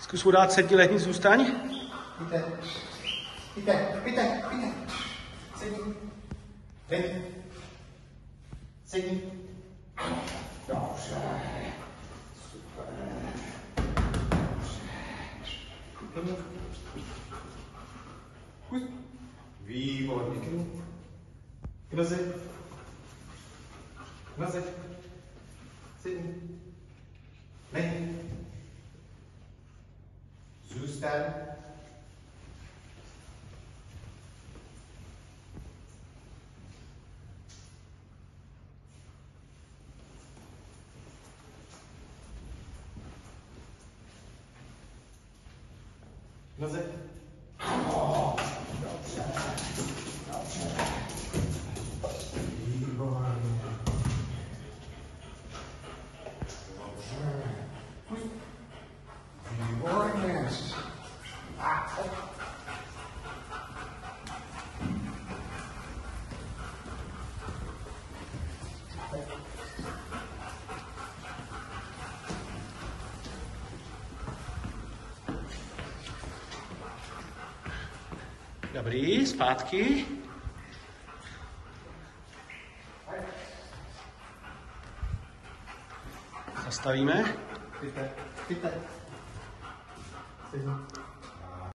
Zkus mu dát sedni, lehni, zůstaň. Chytaj. Chytaj, chytaj, chytaj. Sedni. Lehni. Sedni. Dobře. Super. Dobře. うなずいうなずいせにねずうしたんなぜ Dobrý, zpátky. Zastavíme. Chytaj, chytaj. Sedni.